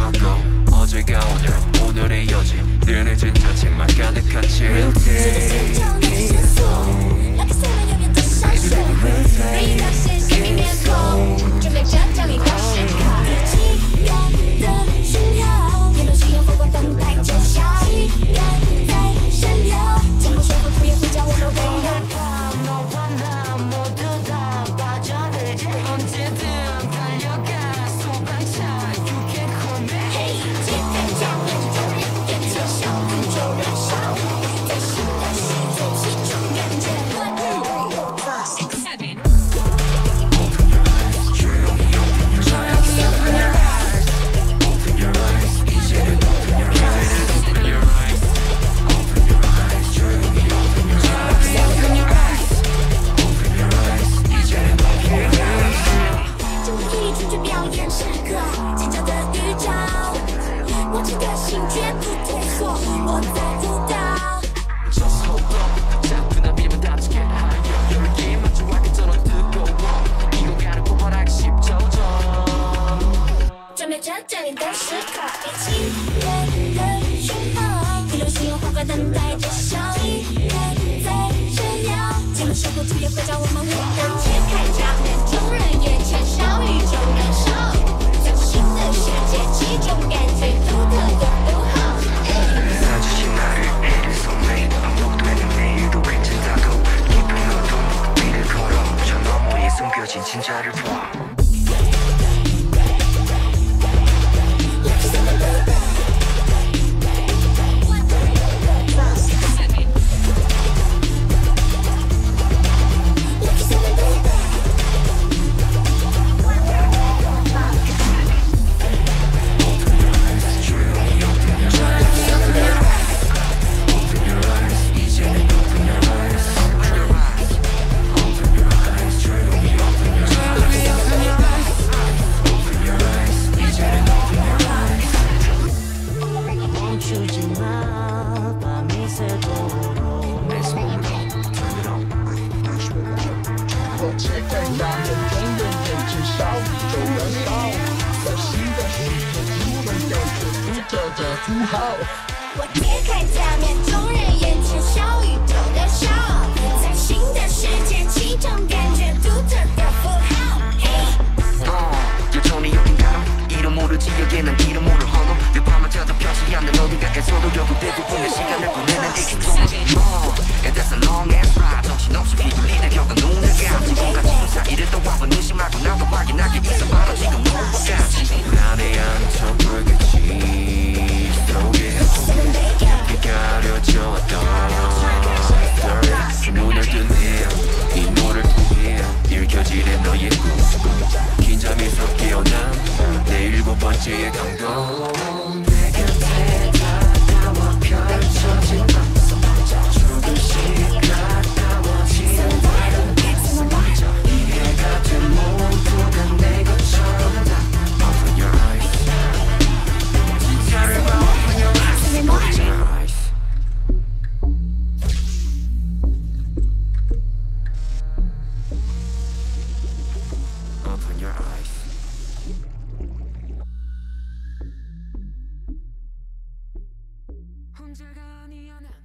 하고 어제가 오늘 오늘의 여지. 늘 늦은 자책만 가득한 채. Real day 너와 자꾸나 밀면 다치게 하여 열기만 좋아했잖아 뜨거워 이거 가는 뻔뻔하기 쉽죠 좀 准备着降临的时刻，一起人的讯号，一流星火快等待着笑，一人在闪耀，尽管生活突然会将我们围绕。 尽情加日放。我揭开假面众人眼前小宇宙的笑在新的世界启程感觉独特的符号。嘿。 내 밤을 찾아 펴지 않는 어딘가에서도 결국 대부분의 시간을 보내는 이 기쁨 뭐 And that's a long ass ride 정신없이 휘둘리는 혀가 눈을 감지 뭔가 지금 사이를 떠와본 의심하고 나도 확인하게 있어 바로 지금 무엇까지 안에 앉혀 불빛이 속에 깊게 가려져 왔던 눈을 뜨네 이 노를 통해 읽혀지는 너의 꿈 긴장이 섞여 깨어난 내 일곱 번째의 강도 혼자가 아니야 난